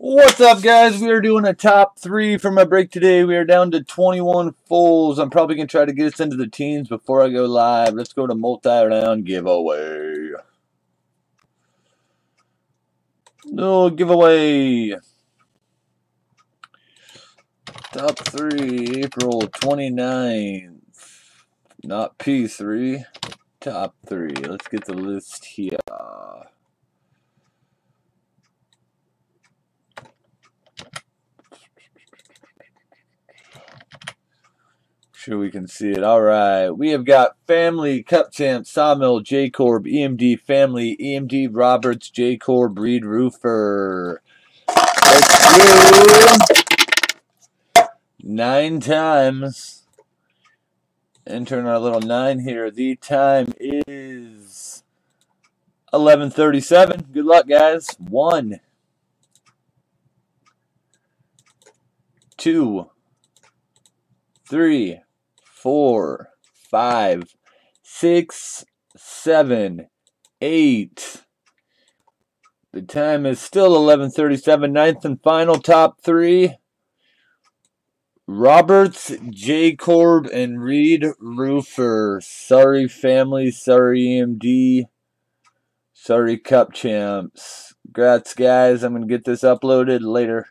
What's up, guys? We are doing a top three for my break today. We are down to 21 fulls. I'm probably going to try to get us into the teens before I go live. Let's go to multi-round giveaway. No giveaway. Top three, April 29th. Not P3. Top three. Let's get the list here. Sure we can see it. All right. We have got Family, Cup Champ, Sawmill, J Corb, EMD Family, EMD Roberts, J Corb, Reed Roofer. Let's do nine times. Entering our little nine here. The time is 11:37. Good luck, guys. One, two, three four, five, six, seven, eight. The time is still 11:37. Ninth and final top three. Roberts, J. Corb, and Reed Roofer. Sorry, family. Sorry, EMD. Sorry, Cup Champs. Congrats, guys. I'm going to get this uploaded later.